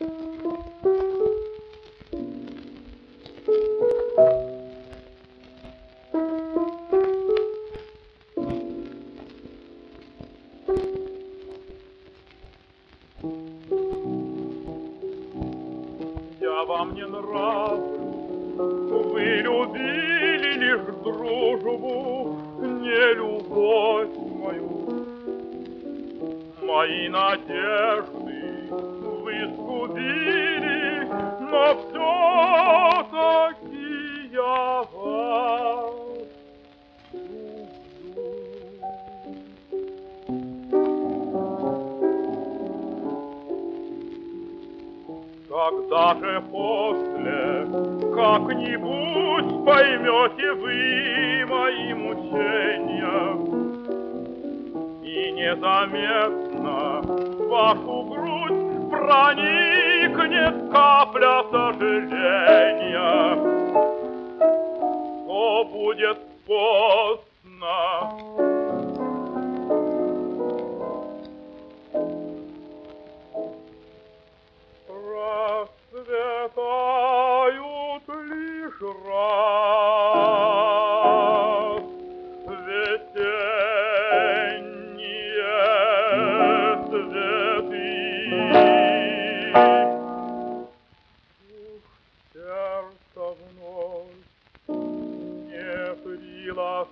Я вам не нравлюсь, вы любили лишь дружбу, не любовь мою. Мои надежды Когда же после как-нибудь поймете вы мои мучения? И незаметно в вашу грудь проникнет капля сожаления, seal off,